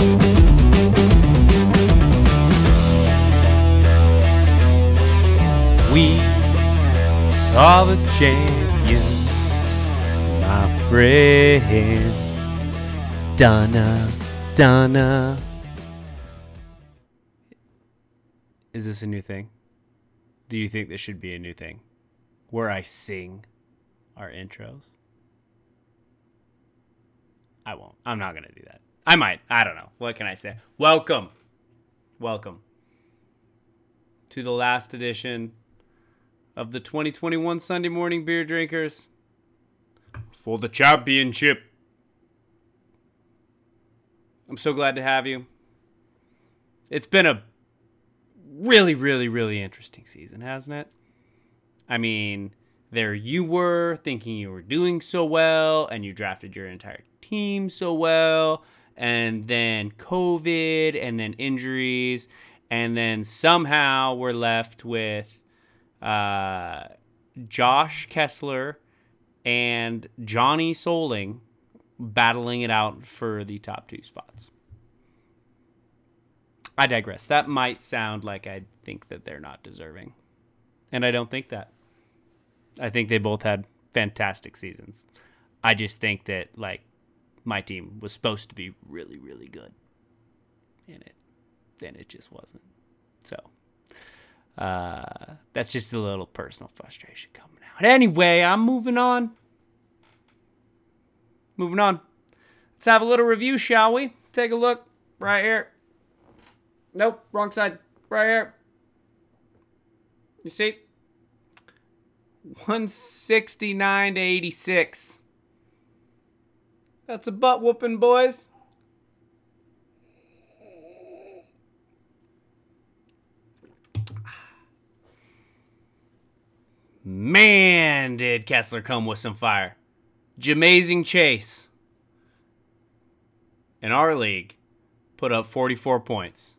We are the champions, my friend. Donna, Donna. Is this a new thing? Do you think this should be a new thing? Where I sing our intros? I won't. I'm not going to do that. I might. I don't know. What can I say? Welcome. Welcome to the last edition of the 2021 Sunday Morning Beer Drinkers for the championship. I'm so glad to have you. It's been a really, really, really interesting season, hasn't it? I mean, there you were thinking you were doing so well and you drafted your entire team so well, and then COVID and then injuries, and then somehow we're left with uh, Josh Kessler and Johnny Soling battling it out for the top two spots. I digress. That might sound like I think that they're not deserving. And I don't think that. I think they both had fantastic seasons. I just think that like my team was supposed to be really, really good. And it then it just wasn't. So uh, that's just a little personal frustration coming out. Anyway, I'm moving on. Moving on. Let's have a little review, shall we? Take a look right here. Nope, wrong side. Right here. You see? 169 to 86. That's a butt whooping, boys. Man, did Kessler come with some fire. Jamazing Chase in our league put up 44 points.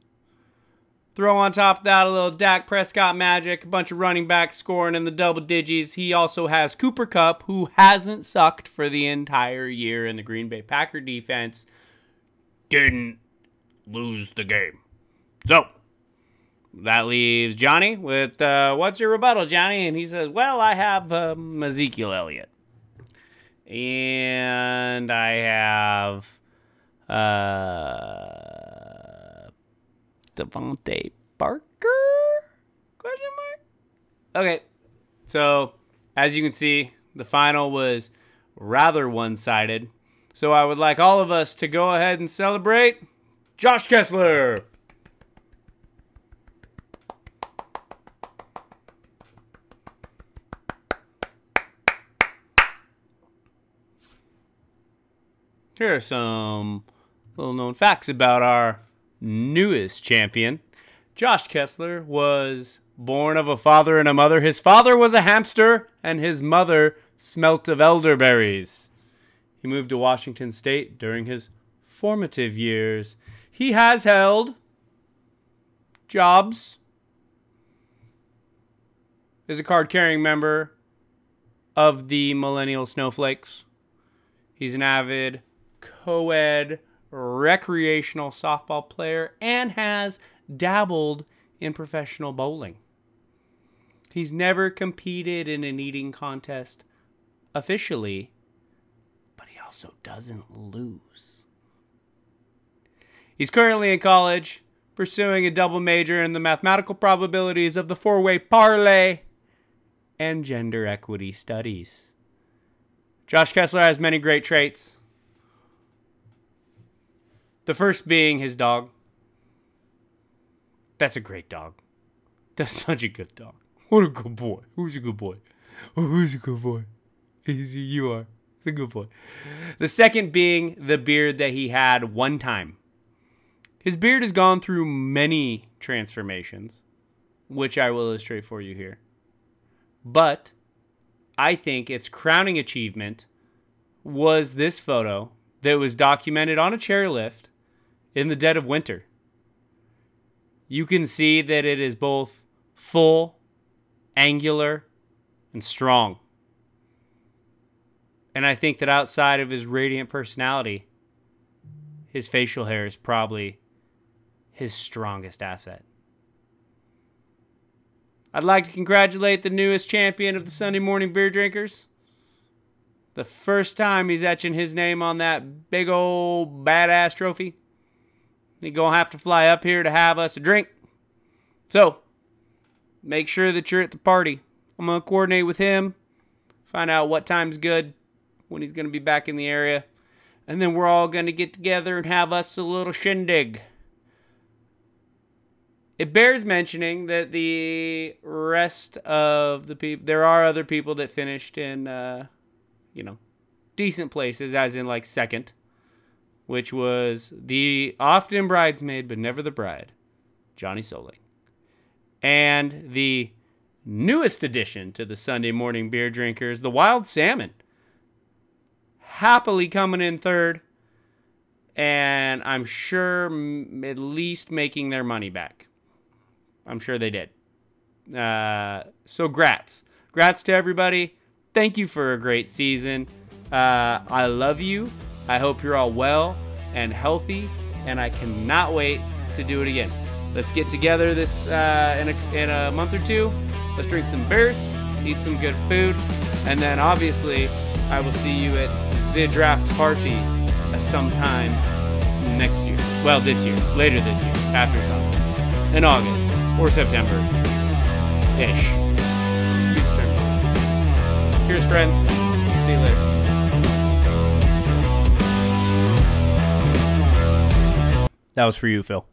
Throw on top of that a little Dak Prescott magic, a bunch of running backs scoring in the double digits. He also has Cooper Kupp, who hasn't sucked for the entire year in the Green Bay Packer defense. Didn't lose the game. So, that leaves Johnny with, uh, what's your rebuttal, Johnny? And he says, well, I have um, Ezekiel Elliott. And I have uh, DeVante Parker? Question mark. Okay, so as you can see, the final was rather one-sided. So I would like all of us to go ahead and celebrate Josh Kessler. Here are some little known facts about our newest champion. Josh Kessler was born of a father and a mother. His father was a hamster, and his mother smelt of elderberries. He moved to Washington State during his formative years. He has held jobs, is a card carrying member of the Millennial Snowflakes. He's an avid co ed recreational softball player and has dabbled in professional bowling. He's never competed in an eating contest officially, but he also doesn't lose. He's currently in college, pursuing a double major in the mathematical probabilities of the four way parlay and gender equity studies. Josh Kessler has many great traits. The first being his dog. That's a great dog. That's such a good dog. What a good boy. Who's a good boy? Oh, who's a good boy? Easy, you are. He's a good boy. The second being the beard that he had one time. His beard has gone through many transformations, which I will illustrate for you here. But I think its crowning achievement was this photo that was documented on a chairlift in the dead of winter. You can see that it is both full, angular, and strong. And I think that outside of his radiant personality, his facial hair is probably his strongest asset. I'd like to congratulate the newest champion of the Sunday morning beer drinkers. The first time he's etching his name on that big old badass trophy. He's gonna have to fly up here to have us a drink. So, make sure that you're at the party. I'm gonna coordinate with him, find out what time's good, when he's gonna be back in the area, and then we're all gonna get together and have us a little shindig. It bears mentioning that the rest of the people, there are other people that finished in, uh, you know, decent places, as in like second, which was the often bridesmaid but never the bride, Johnny Solik, and the newest addition to the Sunday morning beer drinkers, the Wild Salmon, happily coming in third, and I'm sure m- at least making their money back. I'm sure they did. Uh, so, grats. Grats to everybody. Thank you for a great season. Uh, I love you. I hope you're all well and healthy, and I cannot wait to do it again. Let's get together this uh, in, a, in a month or two. Let's drink some beers, eat some good food, and then obviously I will see you at the draft party sometime next year. Well, this year, later this year, after summer, in August or September ish. Cheers, friends. See you later. That was for you, Phil.